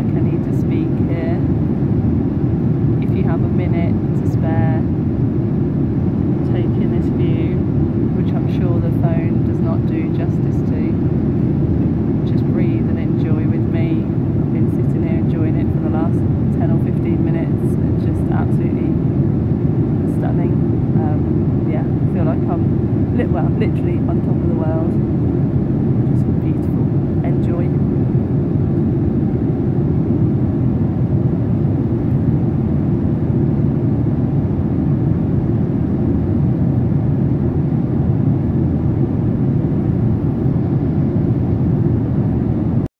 like I need to speak here. If you have a minute to spare, taking this view, which I'm sure the phone does not do justice to. Just breathe and enjoy with me. I've been sitting here enjoying it for the last 10 or 15 minutes. It's just absolutely stunning. Um, yeah, I feel like I'm, well, literally on top of the world.